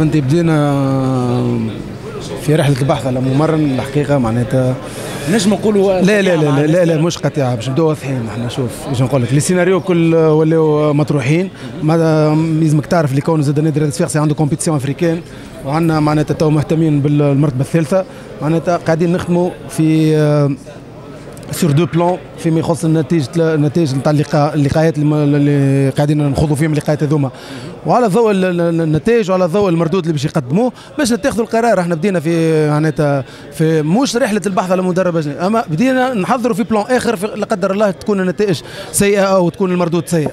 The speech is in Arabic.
انت بدينا في رحلة البحث على ممرن الحقيقة معناتها نجم نقولوا لا لا لا لا, لا, لا مش قطيعة باش نبداو واضحين إحنا شوف باش نقول لك les scénarios الكل ولاو مطروحين لازمك تعرف اللي كون زاد نادي الصفاقسي عنده compétition africaine وعندنا معناتها تو مهتمين بالمرتبة الثالثة معناتها قاعدين نخدموا في sur deux plans فيما يخص النتائج النتائج نتاع اللقاءات اللي قاعدين نخوضوا فيهم اللقاءات هذوما. وعلى ضوء النتائج وعلى ضوء المردود اللي باش يقدموه باش نتخذوا القرار. إحنا بدينا في معناتها في مش رحلة البحث على مدرب أجنبي أما بدينا نحضروا في بلان آخر لا قدر الله تكون النتائج سيئة أو تكون المردود سيء.